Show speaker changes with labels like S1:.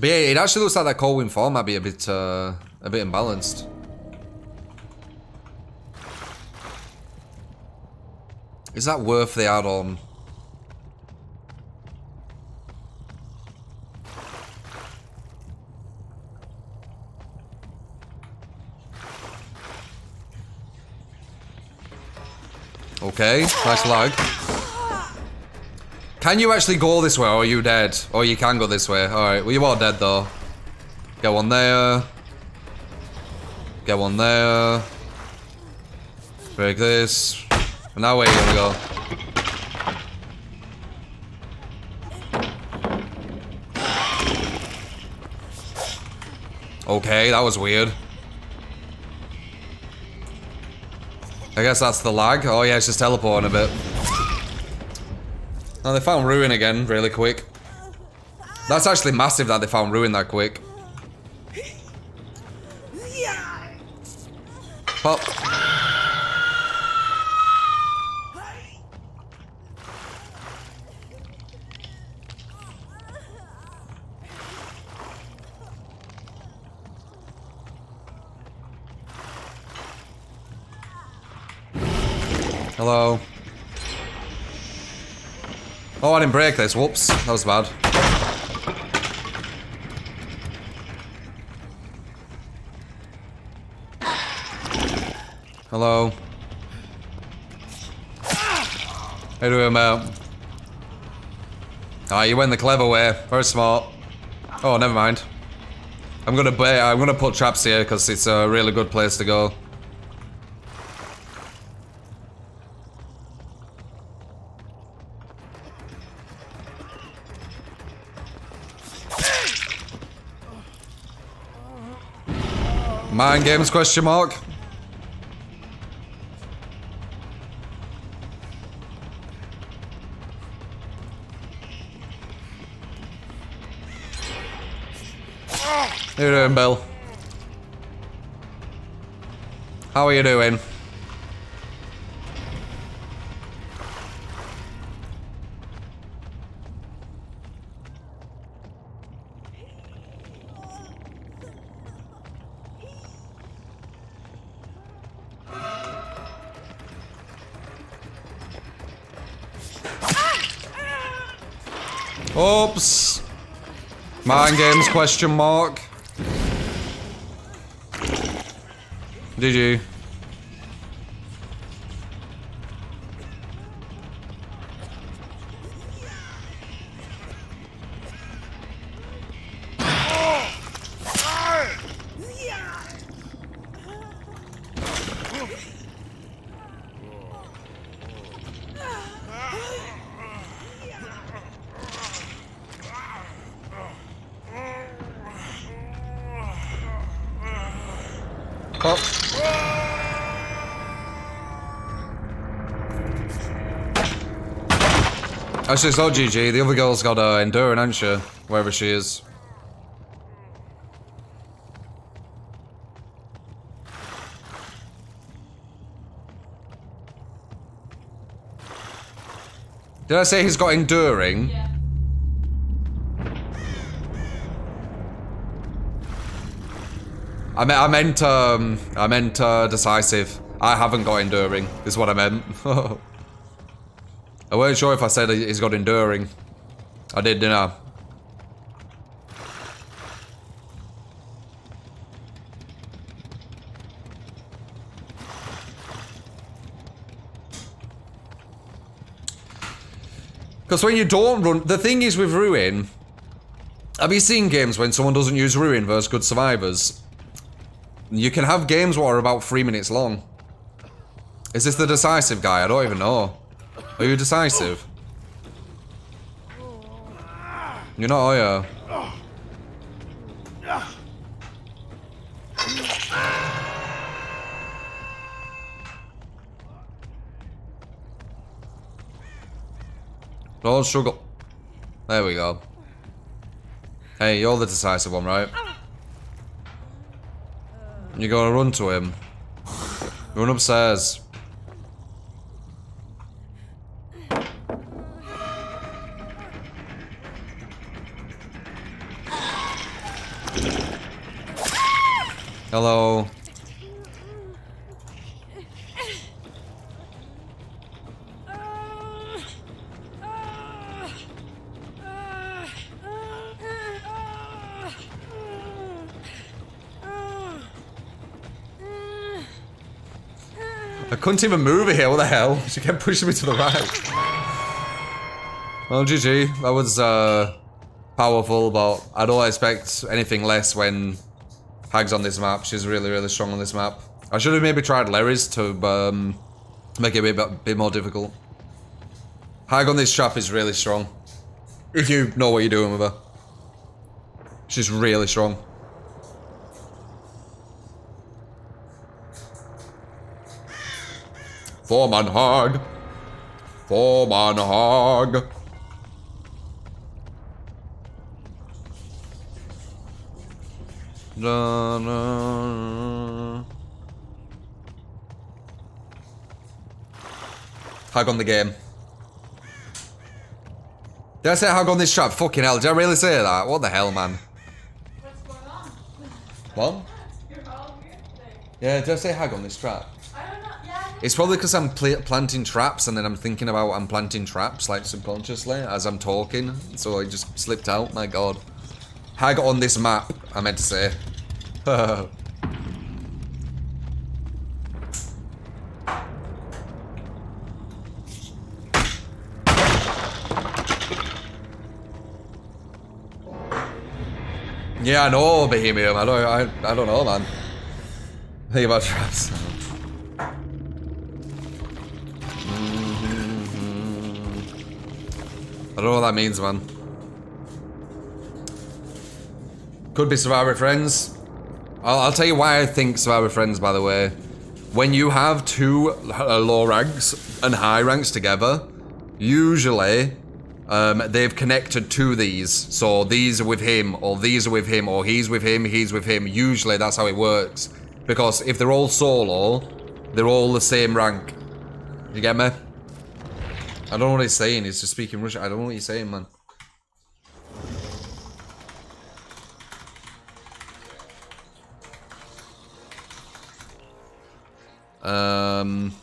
S1: But yeah, it actually looks like that Coldwind Farm might be a bit, uh, a bit imbalanced. Is that worth the add-on? Okay, nice lag. Can you actually go this way, or are you dead? Or oh, you can go this way. Alright, well you are dead though. Get one there. Get one there. Break this. And are you gonna go? Okay, that was weird. I guess that's the lag. Oh yeah, it's just teleporting a bit. Oh, they found Ruin again, really quick. That's actually massive that they found Ruin that quick. Pop. Hello. Oh, I didn't break this. Whoops. That was bad. Hello. How do we mate? Ah, you went the clever way. Very smart. Oh, never mind. I'm gonna I'm gonna put traps here because it's a really good place to go. Mind games question mark? How you doing, Bill? How are you doing? Oops. Mind games question mark. Did you? Actually, it's not GG. The other girl's got uh, Enduring, hasn't she? Wherever she is. Did I say he's got Enduring? Yeah. I meant, I meant, um, I meant, uh, decisive. I haven't got enduring, is what I meant. I wasn't sure if I said he's got enduring. I did, didn't I? Because when you don't run... The thing is with Ruin... Have you seen games when someone doesn't use Ruin versus Good Survivors? You can have games what are about three minutes long. Is this the decisive guy? I don't even know. Are you decisive? You're not, are you? Don't struggle. There we go. Hey, you're the decisive one, right? You gotta run to him. Run upstairs. Hello. I couldn't even move here, what the hell? She kept pushing me to the right. Well, GG. That was uh, powerful, but I don't expect anything less when Hag's on this map. She's really, really strong on this map. I should have maybe tried Larry's to um, make it a bit, bit more difficult. Hag on this trap is really strong. If you know what you're doing with her. She's really strong. Foreman Hog. Foreman Hog. Da, da. Hug on the game. Did I say hug on this trap? Fucking hell, did I really say that? What the hell, man?
S2: What's going on?
S1: What?
S2: You're all weird today.
S1: Yeah, did I say hug on this trap?
S2: I don't know. Yeah.
S1: It's probably because I'm pl planting traps and then I'm thinking about I'm planting traps like subconsciously as I'm talking. So it just slipped out, my god. Hag on this map, I meant to say. yeah, I know, Bohemian. I don't, I, I don't know, man. Think about traps. I don't know what that means, man. Could be Survivor Friends. I'll, I'll tell you why I think Survivor Friends, by the way. When you have two uh, low ranks and high ranks together, usually um, they've connected to these. So these are with him, or these are with him, or he's with him, he's with him. Usually that's how it works. Because if they're all solo, they're all the same rank. You get me? I don't know what he's saying. He's just speaking Russian. I don't know what he's saying, man. Um.